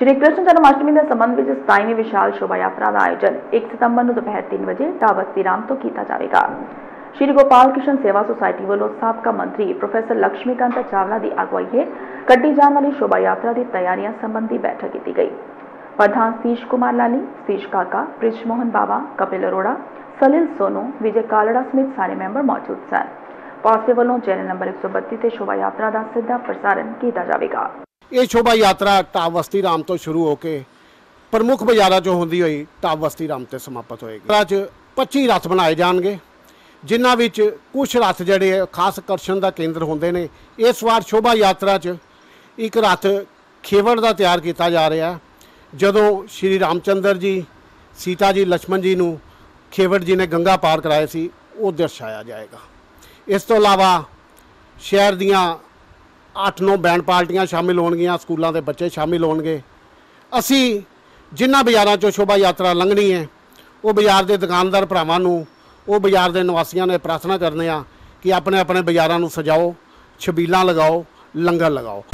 श्री कृष्ण जन्माष्टमी के संबंध में स्थानीय विशाल शोभा यात्रा का आयोजन एक सितंबर दोपहर तीन बजे डावस्ती राम तो किया जाएगा। श्री गोपाल कृष्ण सेवा सोसायटी वालों सबका मंत्री प्रोफेसर लक्ष्मीकांत चावला की अगुवाई क्ढ़ी जाने वाली शोभा यात्रा की तैयारियाँ संबंधी बैठक की गई। प्रधान सतीश कुमार लाली सतीश काका ब्रिज मोहन बाबा, कपिल अरोड़ा, सलिल सोनू, विजय कालड़ा समेत सारे मैंबर मौजूद सन पासे वालों चैनल नंबर एक सौ बत्ती शोभा यात्रा का सीधा प्रसारण किया जाएगा। ਇਹ ਸ਼ੋਭਾ ਯਾਤਰਾ ਟਾਪ ਵਸਤੀ ਰਾਮ ਤੋਂ ਸ਼ੁਰੂ ਹੋ ਕੇ ਪ੍ਰਮੁੱਖ ਬਾਜ਼ਾਰਾਂ 'ਚੋਂ ਹੁੰਦੀ ਹੋਈ ਟਾਪ ਵਸਤੀ ਰਾਮ ਤੇ ਸਮਾਪਤ ਹੋਏਗੀ। ਅੱਜ 25 ਰਥ ਬਣਾਏ ਜਾਣਗੇ, ਜਿਨ੍ਹਾਂ ਵਿੱਚ ਕੁਝ ਰਥ ਜਿਹੜੇ ਖਾਸ ਆਕਰਸ਼ਣ ਦਾ ਕੇਂਦਰ ਹੁੰਦੇ ਨੇ। ਇਸ ਵਾਰ ਸ਼ੋਭਾ ਯਾਤਰਾ 'ਚ ਇੱਕ ਰਥ ਖੇਵੜ ਦਾ ਤਿਆਰ ਕੀਤਾ ਜਾ ਰਿਹਾ। ਜਦੋਂ ਸ਼੍ਰੀ ਰਾਮਚੰਦਰ ਜੀ, ਸੀਤਾ ਜੀ ਲక్ష్మణ ਜੀ ਨੂੰ ਖੇਵੜ ਜੀ ਨੇ ਗੰਗਾ ਪਾਰ ਕਰਾਇਆ ਸੀ, ਉਹ ਦਰਸਾਇਆ ਜਾਏਗਾ। ਇਸ ਤੋਂ ਇਲਾਵਾ ਸ਼ਹਿਰ ਦੀਆਂ 8-9 ਬੈਂਡ ਪਾਰਟੀਆਂ ਸ਼ਾਮਿਲ ਹੋਣਗੀਆਂ, ਸਕੂਲਾਂ ਦੇ ਬੱਚੇ ਸ਼ਾਮਿਲ ਹੋਣਗੇ। ਅਸੀਂ ਜਿਨ੍ਹਾਂ ਬਾਜ਼ਾਰਾਂ 'ਚੋਂ ਸ਼ੋਭਾ ਯਾਤਰਾ ਲੰਘਣੀ ਹੈ, ਉਹ ਬਾਜ਼ਾਰ ਦੇ ਦੁਕਾਨਦਾਰ ਭਰਾਵਾਂ ਨੂੰ, ਉਹ ਬਾਜ਼ਾਰ ਦੇ ਨਿਵਾਸੀਆਂ ਨੇ ਪ੍ਰਾਰਥਨਾ ਕਰਨੇ ਆ ਕਿ ਆਪਣੇ ਆਪਣੇ ਬਾਜ਼ਾਰਾਂ ਨੂੰ ਸਜਾਓ, ਛਬੀਲਾਂ ਲਗਾਓ, ਲੰਗਰ ਲਗਾਓ।